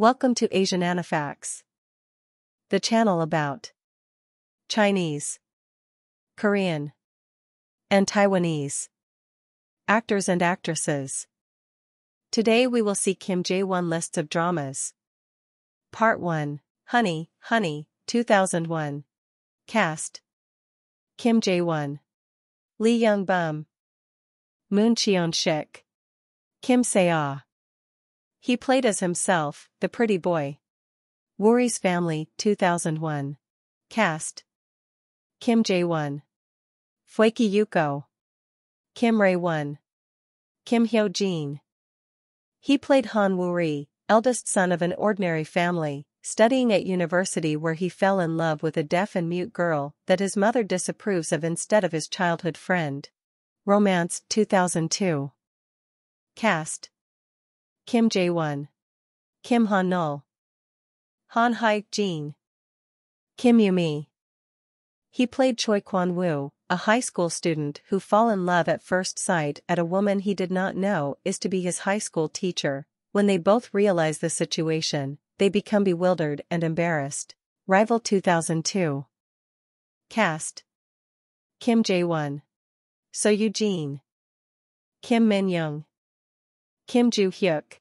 Welcome to Asian Anifacts. The channel about Chinese, Korean, and Taiwanese actors and actresses. Today we will see Kim Jae-won lists of dramas. Part 1, Honey, Honey, 2001. Cast. Kim Jae-won. Lee Young-bum. Moon Cheon-shik. Kim Se-ah. He played as himself, the pretty boy. Woori's Family, 2001. Cast. Kim Jae-won. Fueki Yuko. Kim Rae-won. Kim Hyo-jin. He played Han Woori, eldest son of an ordinary family, studying at university where he fell in love with a deaf and mute girl that his mother disapproves of instead of his childhood friend. Romance 2002. Cast Kim Jae-won. Kim Ha-neul. Han Hye-jin. Kim Yu-mi. He played Choi Kwan-woo, a high school student who fall in love at first sight at a woman he did not know is to be his high school teacher. When they both realize the situation, they become bewildered and embarrassed. Rival 2002. Cast. Kim Jae-won. So Eugene. Kim Min-young. Kim Joo-hyuk.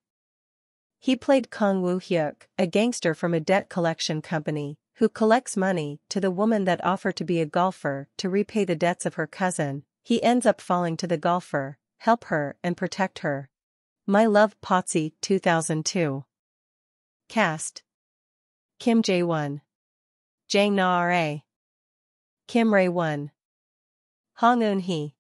He played Kong Woo-hyuk, a gangster from a debt collection company, who collects money to the woman that offered to be a golfer to repay the debts of her cousin. He ends up falling to the golfer, help her and protect her. My Love Patzzi 2002. Cast. Kim Jae-won. Jang Na-ra. Kim Rae-won. Hong Eun-hee.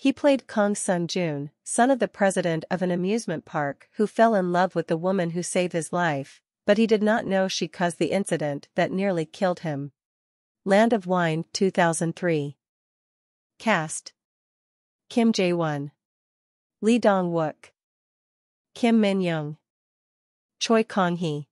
He played Kong Sung-joon, son of the president of an amusement park who fell in love with the woman who saved his life, but he did not know she caused the incident that nearly killed him. Land of Wine 2003 Cast. Kim Jae-won. Lee Dong-wook. Kim Min-young. Choi Kong-hee.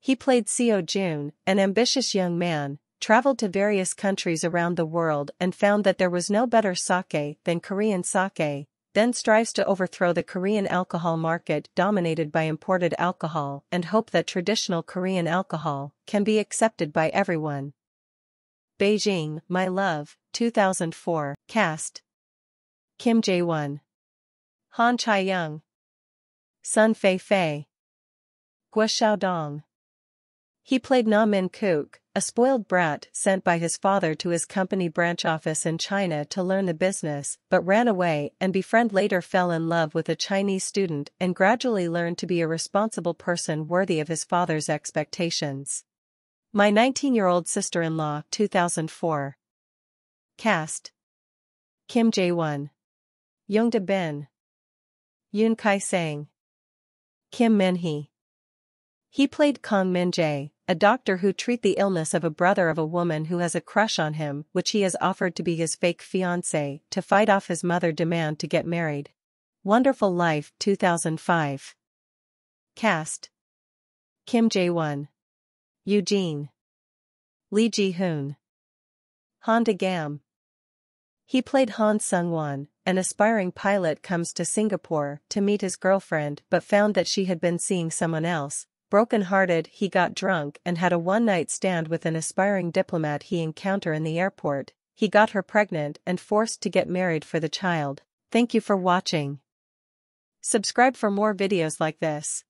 He played Seo Joon, an ambitious young man, traveled to various countries around the world and found that there was no better sake than Korean sake, then strives to overthrow the Korean alcohol market dominated by imported alcohol and hope that traditional Korean alcohol can be accepted by everyone. Beijing, My Love, 2004, Cast. Kim Jae-won. Han Chae-young. Sun Fei-fei. Guo Xiaodong. He played Na Min-kook, a spoiled brat sent by his father to his company branch office in China to learn the business, but ran away and befriend later fell in love with a Chinese student and gradually learned to be a responsible person worthy of his father's expectations. My 19-year-old sister-in-law 2004 Cast. Kim Jae-won. Young Da Bin Yoon Kye-sang. Kim Min-hee. He played Kong Min-jae, a doctor who treat the illness of a brother of a woman who has a crush on him which he has offered to be his fake fiancé to fight off his mother demand to get married. Wonderful Life 2005 Cast. Kim Jae-won. Eugene. Lee Ji-hoon. Han Da-gam He played Han Sung-won, an aspiring pilot comes to Singapore to meet his girlfriend but found that she had been seeing someone else, Broken-hearted, he got drunk and had a one-night stand with an aspiring diplomat he encountered in the airport. He got her pregnant and forced to get married for the child. Thank you for watching. Subscribe for more videos like this.